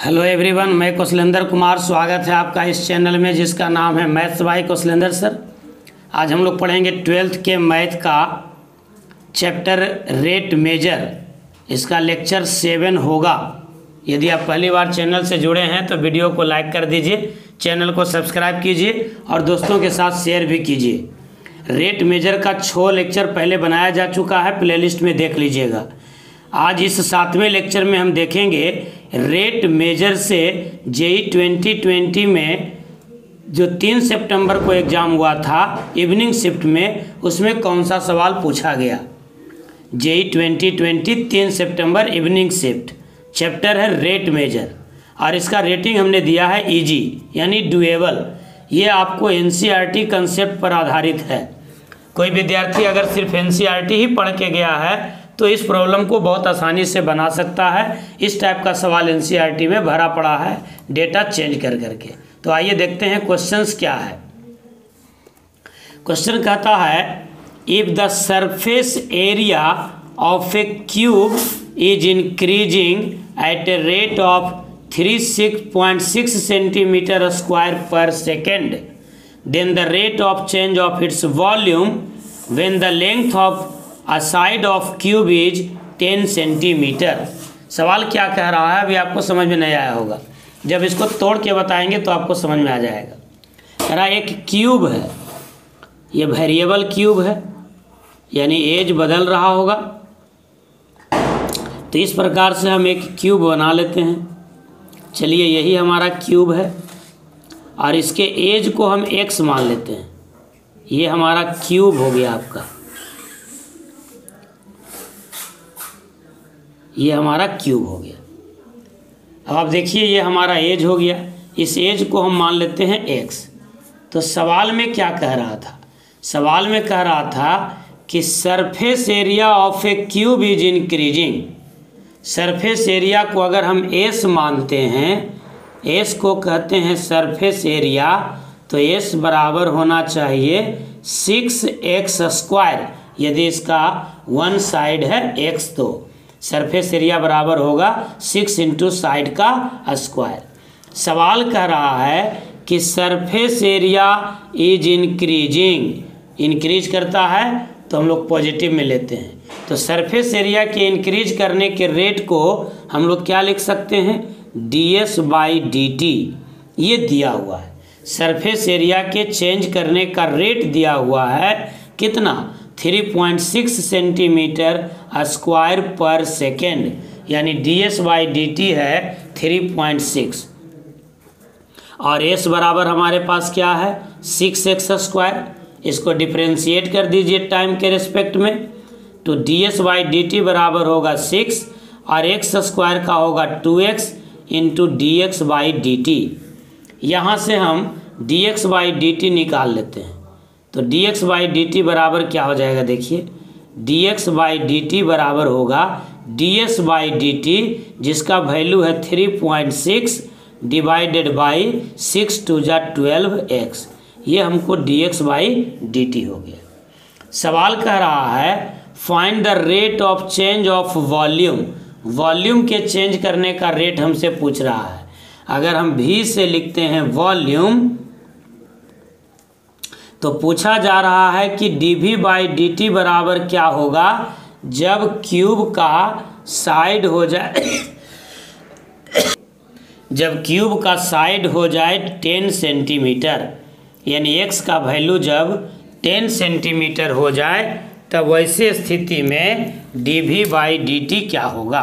Hello everyone, मैं कौशलेंद्र कुमार, स्वागत है आपका इस चैनल में जिसका नाम है मैथ्स बाई कौशलेंद्र सर। आज हम लोग पढ़ेंगे ट्वेल्थ के मैथ का चैप्टर रेट मेजर। इसका लेक्चर सेवन होगा। यदि आप पहली बार चैनल से जुड़े हैं तो वीडियो को लाइक कर दीजिए, चैनल को सब्सक्राइब कीजिए और दोस्तों के साथ शेयर भी कीजिए। रेट मेजर का छः लेक्चर पहले बनाया जा चुका है, प्लेलिस्ट में देख लीजिएगा। आज इस सातवें लेक्चर में हम देखेंगे रेट मेजर से जेई ट्वेंटी ट्वेंटी में जो तीन सितंबर को एग्ज़ाम हुआ था इवनिंग शिफ्ट में, उसमें कौन सा सवाल पूछा गया? जेई ट्वेंटी ट्वेंटी तीन सितंबर इवनिंग शिफ्ट चैप्टर है रेट मेजर और इसका रेटिंग हमने दिया है इजी यानी डुएबल ये आपको एनसीईआरटी कंसेप्ट पर आधारित है। कोई विद्यार्थी अगर सिर्फ़ एनसीईआरटी ही पढ़ के गया है तो इस प्रॉब्लम को बहुत आसानी से बना सकता है। इस टाइप का सवाल एनसीईआरटी में भरा पड़ा है। डेटा चेंज कर करके। तो आइए देखते हैं क्वेश्चंस क्या है। क्वेश्चन कहता है if the surface area of a cube is increasing at a rate of three six point six centimetre square per second then the rate of change of its volume when the length of a side of cube is 10 centimetre सवाल क्या कह रहा है? अभी आपको समझ में नहीं आया होगा। जब इसको तोड़ के बताएँगे तो आपको समझ में आ जाएगा। कह रहा एक क्यूब है। ये वेरिएबल क्यूब है। यानी एज बदल रहा होगा। तो इस प्रकार से हम एक क्यूब बना लेते हैं। चलिए, यही हमारा क्यूब है। और इसके एज को हम एक्स मान लेते हैं। ये हमारा क्यूब हो गया आपका। ये हमारा क्यूब हो गया। अब आप देखिए, ये हमारा एज हो गया। इस एज को हम मान लेते हैं एक्स तो सवाल में क्या कह रहा था? सवाल में कह रहा था कि surface area of a cube is increasing surface area को अगर हम एस मानते हैं एस को कहते हैं सरफेस एरिया तो एस बराबर होना चाहिए सिक्स एक्स स्क्वायर यदि इसका वन साइड है एक्स तो सरफेस एरिया बराबर होगा सिक्स इंटू साइड का स्क्वायर। सवाल कह रहा है कि surface area is increasing. Increase करता है तो हम लोग पॉजिटिव में लेते हैं। तो सरफेस एरिया के इंक्रीज करने के रेट को हम लोग क्या लिख सकते हैं? D S by D T. ये दिया हुआ है। सरफेस एरिया के चेंज करने का रेट दिया हुआ है कितना? 3.6 सेंटीमीटर स्क्वायर पर सेकेंड यानी D S by D T है 3.6 और एस बराबर हमारे पास क्या है? सिक्स एक्स स्क्वायर इसको डिफ्रेंशिएट कर दीजिए टाइम के रिस्पेक्ट में. तो D S by D T बराबर होगा सिक्स और एक्स स्क्वायर का होगा two X into D X by D T यहाँ से हम D X by D T निकाल लेते हैं। तो D X by D T बराबर क्या हो जाएगा देखिए? D X by D T बराबर होगा D S by D T जिसका वैल्यू है three point six divided by six two जा ट्वेल्व एक्स ये हमको D X by D T हो गया। सवाल कह रहा है find the rate of change of volume volume के चेंज करने का रेट हमसे पूछ रहा है। अगर हम भी से लिखते हैं वॉल्यूम तो पूछा जा रहा है कि D V by D T बराबर क्या होगा? जब क्यूब का साइड हो जाए, जब क्यूब का साइड हो जाए टेन सेंटीमीटर यानी एक्स का वैल्यू जब टेन सेंटीमीटर हो जाए, तब वैसे स्थिति में D V by D T क्या होगा?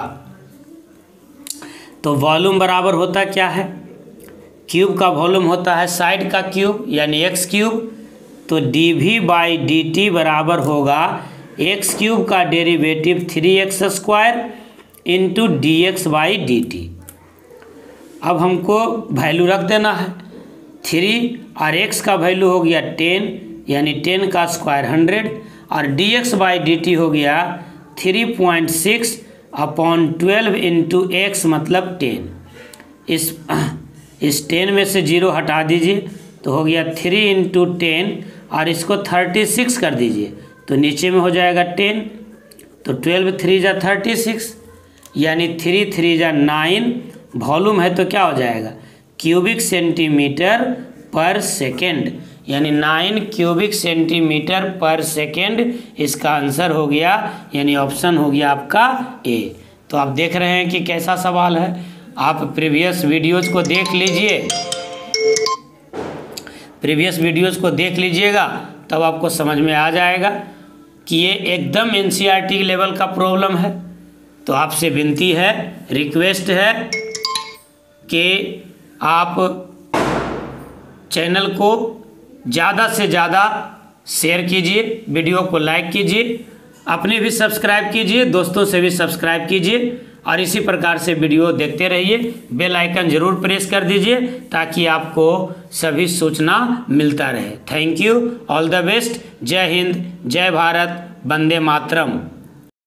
तो वॉल्यूम बराबर होता क्या है? क्यूब का वॉल्यूम होता है साइड का क्यूब यानी एक्स क्यूब तो D V by D T बराबर होगा एक्स क्यूब का derivative three X square into D X by D T अब हमको वैल्यू रख देना है। थ्री और एक्स का वैल्यू हो गया टेन यानी टेन का स्क्वायर हंड्रेड और D X by D T हो गया three point six upon twelve into X मतलब टेन इस इस टेन में से ज़ीरो हटा दीजिए तो हो गया थ्री इंटू टेन और इसको थर्टी सिक्स कर दीजिए। तो नीचे में हो जाएगा टेन तो ट्वेल्व थ्री जा थर्टी सिक्स यानी थ्री थ्री जा नाइन वॉल्यूम है तो क्या हो जाएगा? क्यूबिक सेंटीमीटर पर सेकेंड यानी nine cubic centimetre per second इसका आंसर हो गया, यानी ऑप्शन हो गया आपका ए तो आप देख रहे हैं कि कैसा सवाल है। आप प्रीवियस वीडियोज़ को देख लीजिए। प्रीवियस वीडियोज़ को देख लीजिएगा, तब आपको समझ में आ जाएगा कि ये एकदम एन लेवल का प्रॉब्लम है। तो आपसे विनती है, रिक्वेस्ट है कि आप चैनल को ज़्यादा से ज़्यादा शेयर कीजिए, वीडियो को लाइक कीजिए, अपने भी सब्सक्राइब कीजिए, दोस्तों से भी सब्सक्राइब कीजिए। और इसी प्रकार से वीडियो देखते रहिए। बेल आइकन ज़रूर प्रेस कर दीजिए ताकि आपको सभी सूचना मिलता रहे। Thank you all the best जय हिंद, जय भारत, वंदे मातरम।